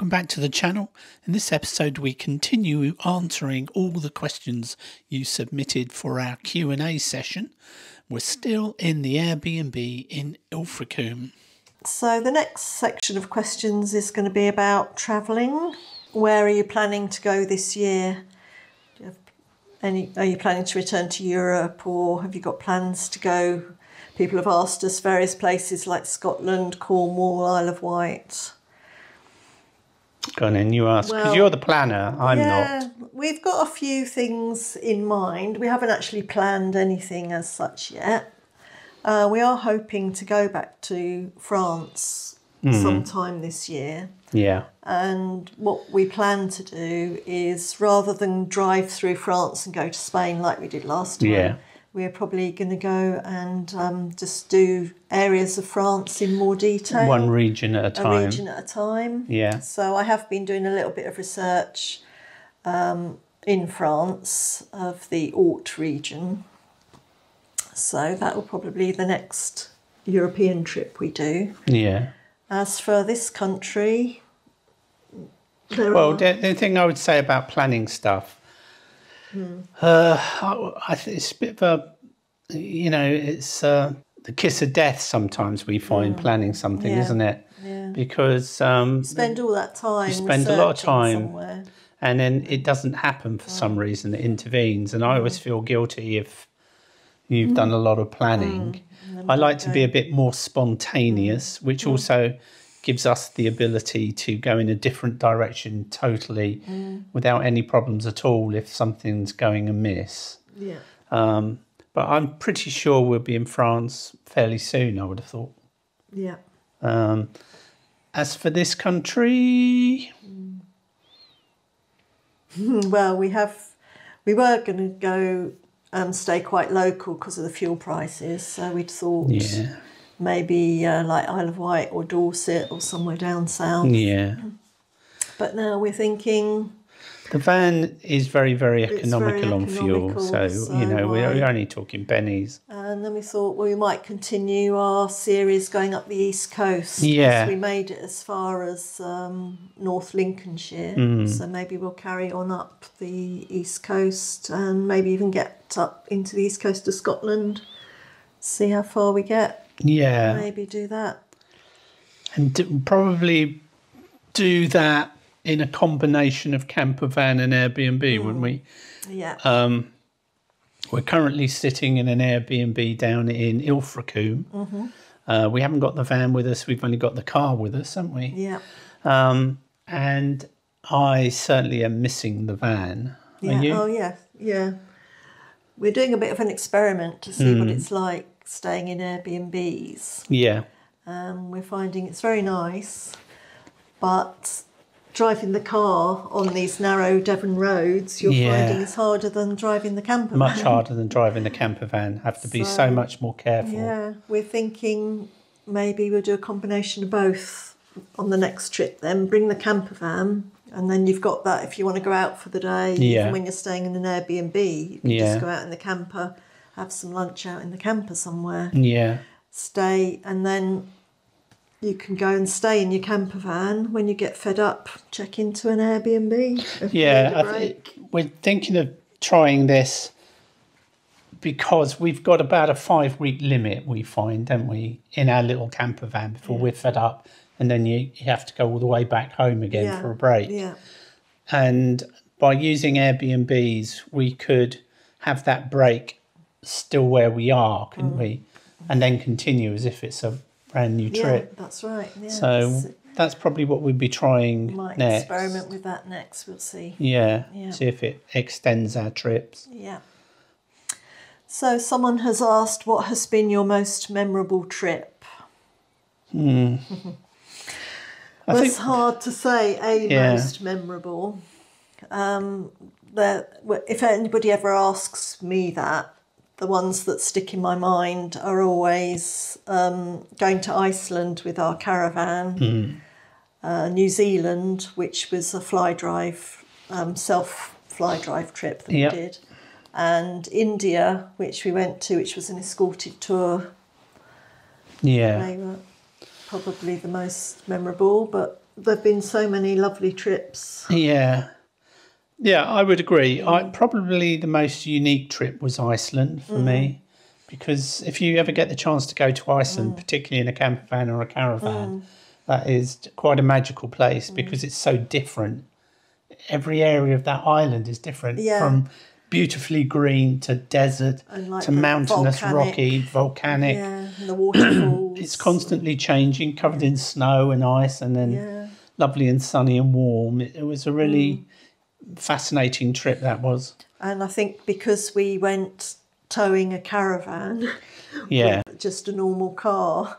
welcome back to the channel. In this episode we continue answering all the questions you submitted for our Q&A session. We're still in the Airbnb in Ilfracombe. So the next section of questions is going to be about travelling. Where are you planning to go this year? Any, are you planning to return to Europe or have you got plans to go? People have asked us various places like Scotland, Cornwall, Isle of Wight. Go on then, you ask, because Well, you're the planner, I'm yeah, not. we've got a few things in mind. We haven't actually planned anything as such yet. Uh, we are hoping to go back to France Mm-hmm. sometime this year. Yeah, And what we plan to do is rather than drive through France and go to Spain like we did last time, Yeah. We're probably going to go and um, just do areas of France in more detail. one region at a time. a region at a time. Yeah. So I have been doing a little bit of research um, in France of the Haute region. So that will probably be the next European trip we do. Yeah. As for this country, there Well, are- the, the thing I would say about planning stuff, Hmm. uh, I, I think it's a bit of a, you know, it's uh, the kiss of death sometimes we find planning something, Hmm. Yeah. isn't it? Yeah. Because, um, spend all that time. you spend a lot of time. somewhere. and then it doesn't happen for some Hmm. reason, it intervenes. And I always feel guilty if you've done a lot of planning. I like to be a bit more spontaneous, which also gives us the ability to go in a different direction totally without any problems at all if something's going amiss. Yeah. Um, but I'm pretty sure we'll be in France fairly soon, I would have thought. Yeah. Um, as for this country, Well, we have, we were going to go um, stay quite local because of the fuel prices. So we'd thought yeah, maybe uh, like Isle of Wight or Dorset or somewhere down south. yeah. But now we're thinking, The van is very, very very economical on fuel, so, so you know we're, we're only talking pennies. and then we thought, well, we might continue our series going up the east Coast. Yeah. we made it as far as um, North Lincolnshire, Mm. so maybe we'll carry on up the east coast and maybe even get up into the east coast of Scotland. See how far we get. Yeah, Maybe do that. and d- probably do that in a combination of camper van and Airbnb, Mm. wouldn't we? Yeah. Um, we're currently sitting in an Airbnb down in Ilfracombe. Mm-hmm. Uh, we haven't got the van with us; we've only got the car with us, haven't we? yeah. Um, and I certainly am missing the van. Yeah. Oh, yeah. Yeah. We're doing a bit of an experiment to see what Mm. it's like staying in Airbnbs. Yeah. Um, we're finding it's very nice, but driving the car on these narrow Devon roads, you're Yeah. finding it's harder than driving the camper. much van. harder than driving the camper van. Have to be so, So, much more careful. Yeah, we're thinking maybe we'll do a combination of both on the next trip. Then bring the camper van, and then you've got that if you want to go out for the day. Yeah. Even when you're staying in an Airbnb, you can Yeah. just go out in the camper, have some lunch out in the camper somewhere, Yeah. stay, and then you can go and stay in your camper van. When you get fed up, check into an Airbnb. if you need Yeah, a I break. think we're thinking of trying this because we've got about a five week limit, we find, don't we, in our little camper van before we're fed up. And then you, you have to go all the way back home again Yeah, for a break. Yeah, And by using Airbnbs, we could have that break still where we are, couldn't we? And then continue as if it's a brand new Mm. yeah, trip. that's right. Yeah, So s- that's probably what we'd be trying might next. experiment with that next. We'll see. Yeah, Yeah. see if it extends our trips. Yeah. So someone has asked, what has been your most memorable trip? I Well, think it's hard to say a Yeah. most memorable. Um, there, if anybody ever asks me that, the ones that stick in my mind are always um, going to Iceland with our caravan, uh, New Zealand, which was a fly drive, um, self fly drive trip that Yep. we did, and India, which we went to, which was an escorted tour. yeah, They were probably the most memorable, but there've been so many lovely trips. Yeah. Yeah, I would agree. I probably the most unique trip was Iceland for me, mm. because if you ever get the chance to go to Iceland, mm. particularly in a camper van or a caravan, mm. that is quite a magical place because it's so different. Every area of that island is different, Yeah. from beautifully green to desert like to mountainous, volcanic- rocky, volcanic. Yeah, the waterfalls. It's constantly changing, covered in snow and ice, and then Yeah. lovely and sunny and warm. It, it was a really fascinating trip. That was, And I think because we went towing a caravan, yeah, just a normal car,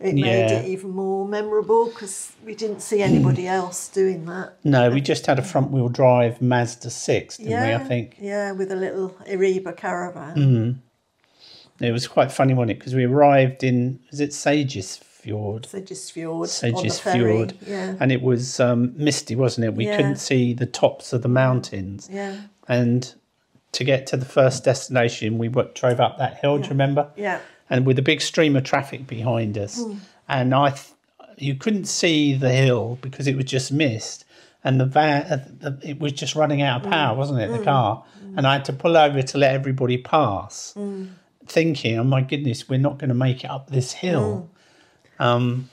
it made it even more memorable because we didn't see anybody else doing that. no, we just had a front wheel drive Mazda six, didn't yeah, we? I think Yeah, with a little Eriba caravan. Mm-hmm. it was quite funny, wasn't it? Because we arrived in was it Sages Fjord, Sages Fjord. on the Sages ferry. Fjord, Yeah. and it was um, misty, wasn't it? We Yeah. couldn't see the tops of the mountains, Yeah. and to get to the first destination, we drove up that hill. Do you remember? Yeah. and with a big stream of traffic behind us. Hmm. And I, th- you couldn't see the hill because it was just mist, and the van, uh, the, it was just running out of hmm. power, wasn't it? The hmm. car, and I had to pull over to let everybody pass, thinking, "Oh my goodness, we're not going to make it up this hill." Um,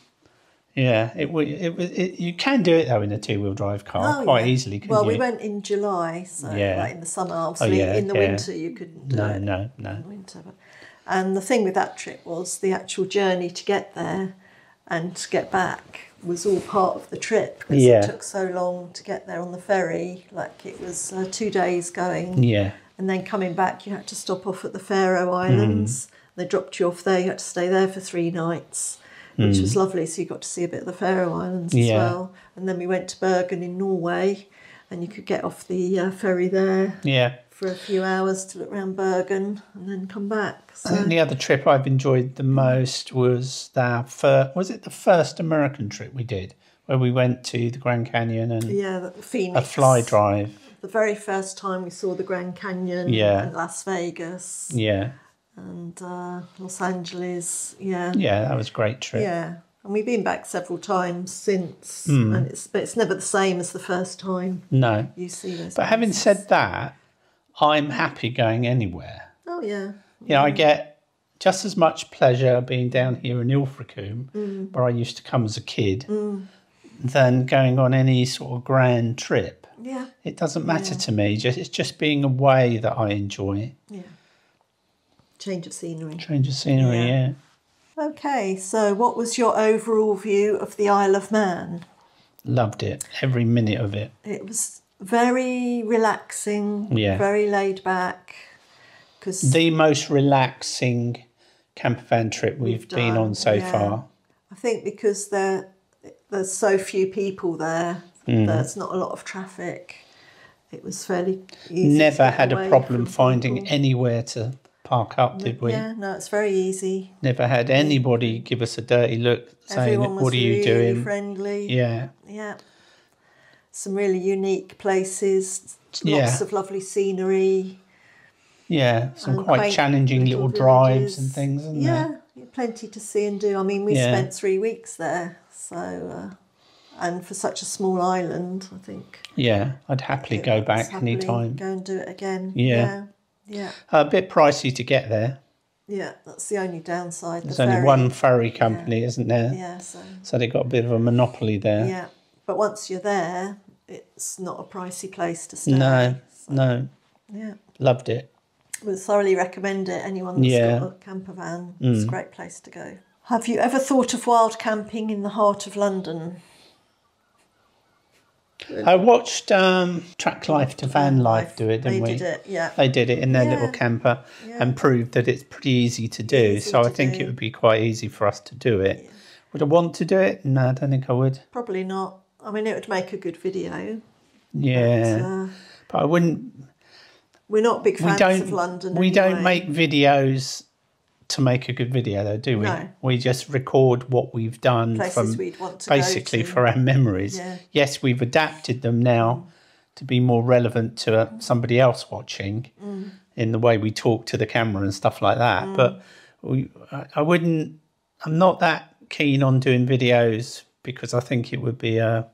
yeah, it, it, it you can do it though in a two wheel drive car Oh, quite yeah. easily. Well, you? we went in July, so Yeah. like in the summer. Obviously, yeah, in the winter you couldn't do no, it. no, no. in the winter. But, and the thing with that trip was the actual journey to get there and to get back was all part of the trip because Yeah. it took so long to get there on the ferry. Like it was uh, two days going, Yeah, and then coming back, you had to stop off at the Faroe Islands. They dropped you off there. You had to stay there for three nights, which was lovely. So you got to see a bit of the Faroe Islands as well. And then we went to Bergen in Norway, and you could get off the uh, ferry there yeah. for a few hours to look around Bergen and then come back. So the other trip I've enjoyed the most was that first, was it the first American trip we did where we went to the Grand Canyon and yeah, the a fly drive. The very first time we saw the Grand Canyon Yeah. and Las Vegas Yeah, and uh, Los Angeles. Yeah. yeah, that was a great trip. Yeah, and we've been back several times since, Hmm. and it's but it's never the same as the first time No, you see those. but having said that, I'm happy going anywhere. oh yeah, You know, I get just as much pleasure being down here in Ilfracombe, where I used to come as a kid, than going on any sort of grand trip. yeah, It doesn't matter to me. Just it's just being away that I enjoy. yeah. Change of scenery. Change of scenery, Yeah. yeah. Okay, so what was your overall view of the Isle of Man? Loved it. Every minute of it. It was very relaxing, Yeah. very laid back. Because The most relaxing camper van trip we've, We've been done, on so yeah. far. I think because there there's so few people there, Mm. there's not a lot of traffic. It was fairly easy. Never had a problem finding people. anywhere to park up, did we? Yeah, no, it's very easy. Never had anybody give us a dirty look saying, Everyone was What are you really doing? friendly. Yeah. Yeah. Some really unique places, lots Yeah. of lovely scenery. Yeah. Some and quite quaint challenging little, drives villages. and things, isn't yeah, there? yeah, plenty to see and do. I mean, we Yeah. spent three weeks there, so uh, and for such a small island, I think Yeah. I'd happily go back happily anytime. Go and do it again. Yeah. Yeah, yeah, A bit pricey to get there. yeah. That's the only downside. There's the only ferry. one ferry company, isn't there? Yeah, so So they've got a bit of a monopoly there. yeah, but once you're there, it's not a pricey place to stay. No, So, no. yeah. Loved it. Would thoroughly recommend it. Anyone that's Yeah. Mm. got a camper van, it's a great place to go. Have you ever thought of wild camping in the heart of London? I watched um, Tracklife to Vanlife do it, They didn't we? did it, yeah. They did it in their Yeah. little camper Yeah. and proved that it's pretty easy to do. Easy so I think do. it would be quite easy for us to do it. Would I want to do it? No, I don't think I would. Probably not. I mean, it would make a good video. Yeah, Uh, but I wouldn't. we're not big We fans don't. of London. we don't make videos to make a good video, though, do we? No. We just record what we've done places from we'd want to basically for our memories. Yeah. Yes, we've adapted them now to be more relevant to uh, somebody else watching Mm. in the way we talk to the camera and stuff like that. But we, I, I wouldn't. I'm not that keen on doing videos because I think it would be a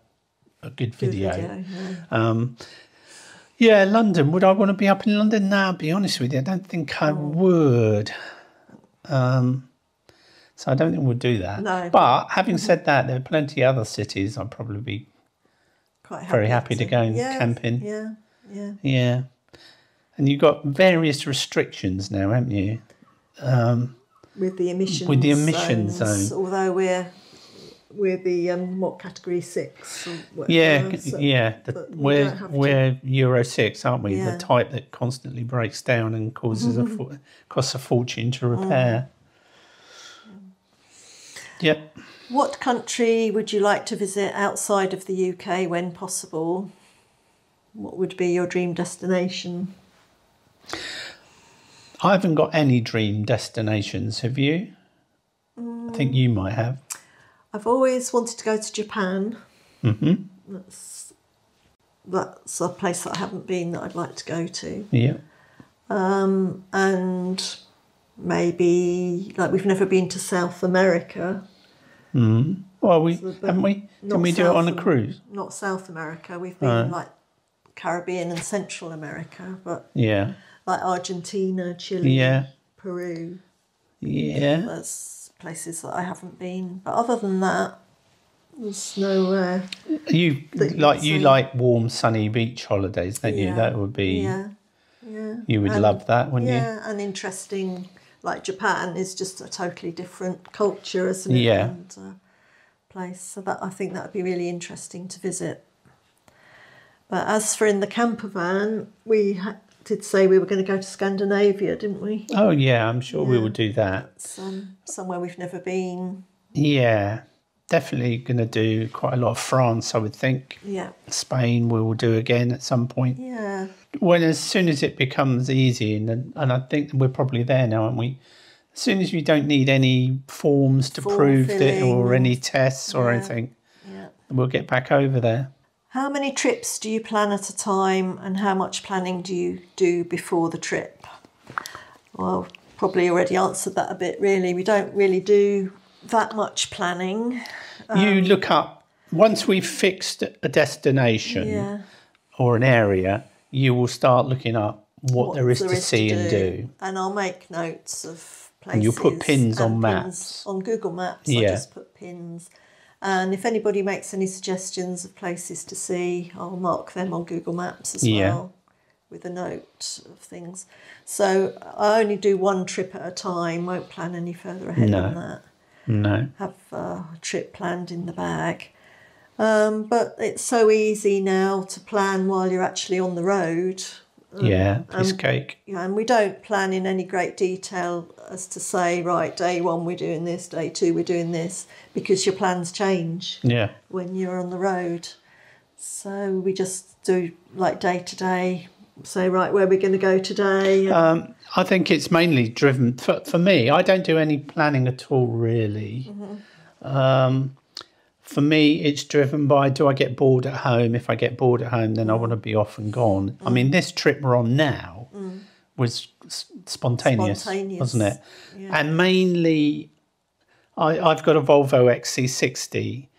a good Good video. video, yeah. Um, yeah, London. Would I want to be up in London? now? I'll be honest with you. I don't think I would. Um, so I don't think we'll do that. No. But having said that, there are plenty of other cities I'd probably be. Quite Very happy to go and yeah, camping. Yeah, yeah. Yeah. And you've got various restrictions now, haven't you? Um, With the emissions With the emission zones, zone. Although we're we're the um, what category six? Whatever, yeah, so- yeah. The, but we we're to- we're Euro six, aren't we? Yeah. The type that constantly breaks down and causes a fo- costs a fortune to repair. Yep. What country would you like to visit outside of the UK when possible? What would be your dream destination? I haven't got any dream destinations. Have you? I think you might have. I've always wanted to go to Japan. hmm That's that's a place that I haven't been that I'd like to go to. Yeah. Um, and maybe like we've never been to South America. Mm. Well, we So, haven't we? Can we do it on a cruise? Not South America. We've been like Caribbean and Central America, but Yeah. like Argentina, Chile, Yeah. Peru. Yeah. There's places that I haven't been. But other than that, there's nowhere. You like you like warm, sunny beach holidays, don't you? That would be. Yeah, yeah. You would And- love that, wouldn't you? Yeah, and interesting. Like Japan is just a totally different culture, isn't it? Yeah. And, uh, place. So that I think that would be really interesting to visit. But as for in the camper van, we did say we were going to go to Scandinavia, didn't we? Oh yeah, I'm sure we will do that. Um, somewhere we've never been. Yeah, definitely going to do quite a lot of France. I would think Yeah, Spain we will do again at some point. yeah, When as soon as it becomes easy, and and I think we're probably there now, aren't we? As soon as we don't need any forms to Form prove filling or or- any tests or Yeah. anything, yeah. we'll get back over there. How many trips do you plan at a time, and how much planning do you do before the trip? Well, probably already answered that a bit. Really, we don't really do that much planning. you um, look up once we've fixed a destination Yeah, or an area, you will start looking up what, there is to see and do. And I'll make notes of places. And you'll put pins on maps. on Google Maps. I just put pins. And if anybody makes any suggestions of places to see, I'll mark them on Google Maps as Yeah. well with a note of things. So I only do one trip at a time, won't plan any further ahead No. than that. No. Have a trip planned in the bag. Um, but it's so easy now to plan while you're actually on the road. Yeah, piss um, cake. Yeah, and we don't plan in any great detail as to say, right, day one we're doing this, day two we're doing this, because your plans change Yeah. when you're on the road. So we just do like day to day, say, right, where we're going to go today. Um, I think it's mainly driven for, for me. I don't do any planning at all, really. Um, for me, it's driven by do I get bored at home? If I get bored at home, then I want to be off and gone. I mean, mm. this trip we're on now mm. was spontaneous, Spontaneous, wasn't it? yeah. And mainly, I, I've got a Volvo XC60.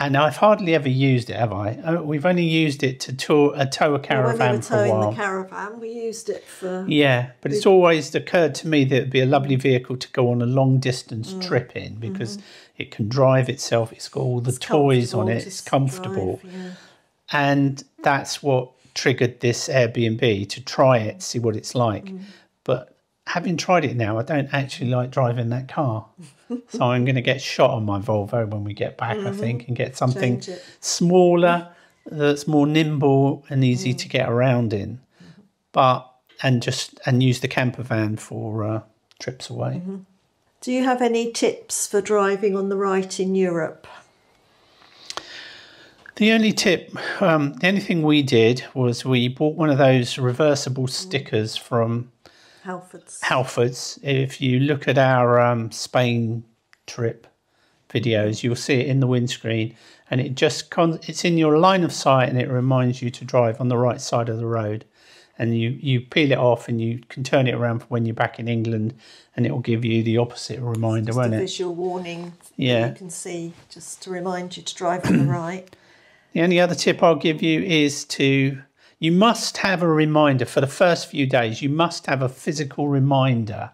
And I've hardly ever used it, have I? Uh, We've only used it to tour, uh, tow a when caravan we were for a while. the caravan, we used it for. Yeah, but it's always occurred to me that it'd be a lovely vehicle to go on a long distance Mm. trip in because it can drive itself. It's got all the It's toys on it. It's comfortable, drive, yeah. and that's what triggered this Airbnb to try it, see what it's like. Mm. But having tried it now, I don't actually like driving that car. so I'm going to get shot on my Volvo when we get back, I think, and get something Mm-hmm. Smaller that's more nimble and easy Mm. to get around in but and just and use the camper van for uh, trips away Mm-hmm. Do you have any tips for driving on the right in Europe? the only tip um, the only thing we did was we bought one of those reversible stickers from Halfords. halfords if you look at our um, spain trip videos you'll see it in the windscreen and it just con- it's in your line of sight and it reminds you to drive on the right side of the road and you you peel it off and you can turn it around for when you're back in England, and it will give you the opposite reminder, won't it? visual warning Yeah. you can see just to remind you to drive on the right. The only other tip I'll give you is to you must have a reminder for the first few days. You must have a physical reminder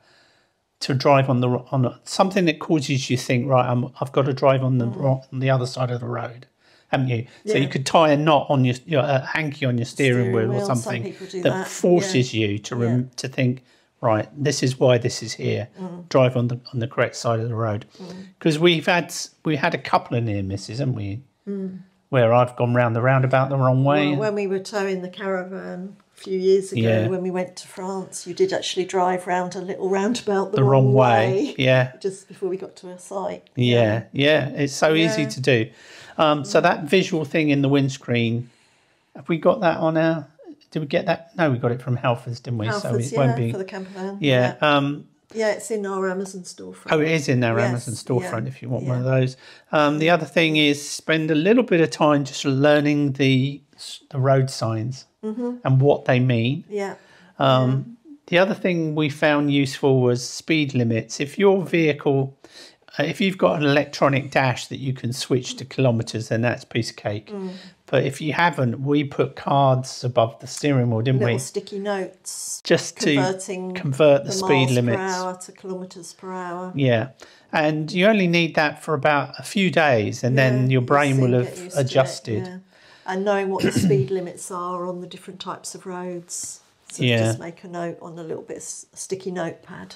to drive on the on a, something that causes you think right. I'm, I've got to drive on the on the other side of the road, haven't you? So you could tie a knot on your, your a hanky on your steering, Steering wheel, wheel, or something do that, that, forces you to rem- to think right. This is why this is here. Mm. Drive on the on the correct side of the road mm. because we've had we had a couple of near misses, haven't we? Mm. Where I've gone round the roundabout the wrong way. Mm. Well, when we were towing the caravan a few years ago, Yeah. when we went to France, you did actually drive round a little roundabout the, the wrong way. Yeah, just before we got to a site. yeah, yeah. It's so easy to do. Um, so that visual thing in the windscreen, have we got that on our? Did we get that? No, we got it from Halfords, didn't we? so it yeah, won't be. for the camper van. yeah. Um, Yeah, it's in our Amazon storefront. oh, it is in our Yes, Amazon storefront yeah, if you want one of those. Um, the other thing is spend a little bit of time just learning the the road signs Mm-hmm. and what they mean. Yeah. Um, The other thing we found useful was speed limits. If your vehicle, uh, if you've got an electronic dash that you can switch to kilometres, then that's a piece of cake. Mm. But if you haven't, we put cards above the steering wheel, didn't Little we? sticky notes Just to convert the, the speed miles limits. per hour to kilometres per hour. Yeah. And you only need that for about a few days, and then your brain will have to it, adjusted. yeah. And knowing what the speed limits are on the different types of roads. So Yeah. just make a note on a little bit of sticky notepad.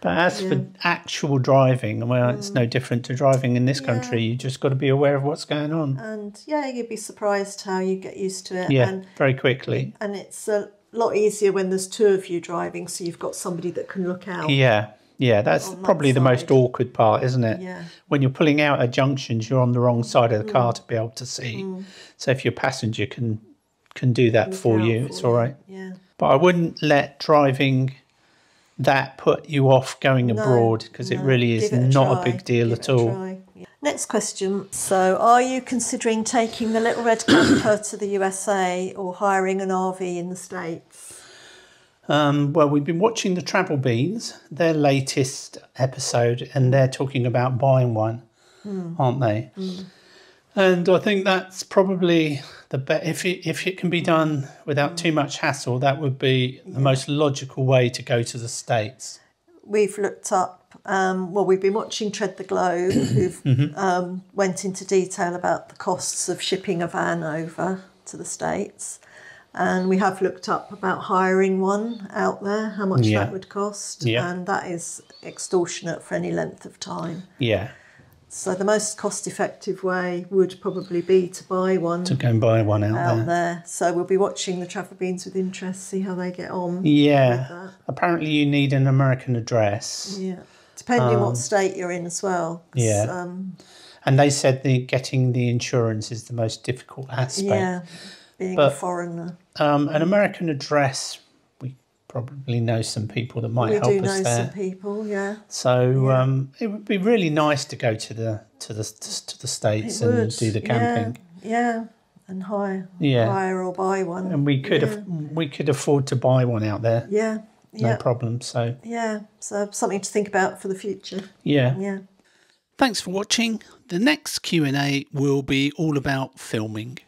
But as for Yeah. Mm. actual driving, well, it's no different to driving in this country. You just got to be aware of what's going on. And yeah, you'd be surprised how you get used to it. Yeah, And, very quickly. and it's a lot easier when there's two of you driving, so you've got somebody that can look out. Yeah, yeah, that's on that probably the most awkward part, isn't it? Yeah. When you're pulling out at junctions, you're on the wrong side of the Mm. car to be able to see. So if your passenger can can do that for you, for it's all right. Yeah. But I wouldn't let driving that put you off going No, abroad because it really is it not a try, big deal give at all. Yeah. Next question. So, are you considering taking the little red camper to the USA or hiring an RV in the States? Um, well, we've been watching the Travel Beans, their latest episode, and they're talking about buying one, Hmm. aren't they? And I think that's probably the best. If it if it can be done without too much hassle, that would be the most logical way to go to the states. We've looked up, um, well, we've been watching Tread the Globe, who've Mm-hmm. um, went into detail about the costs of shipping a van over to the States. And we have looked up about hiring one out there, how much Yeah. that would cost. Yeah. And that is extortionate for any length of time. Yeah, So the most cost-effective way would probably be to buy one to go and buy one out, out there. there. So we'll be watching the Travel Beans with interest, see how they get on. Yeah, apparently you need an American address, Yeah, depending what state you're in as well. Um, yeah. um, and they said the getting the insurance is the most difficult aspect. yeah. Being a foreigner, Um, an American address, probably know some people that might we help do us know there. some people. Yeah, So Yeah. um, it would be really nice to go to the to the to the states it and would. do the camping. Yeah, yeah. and hire, Yeah. hire or buy one. And we could yeah. af- we could afford to buy one out there, yeah, no yeah, problem. So yeah. So something to think about for the future. yeah. Yeah. Thanks for watching. The next Q and A will be all about filming.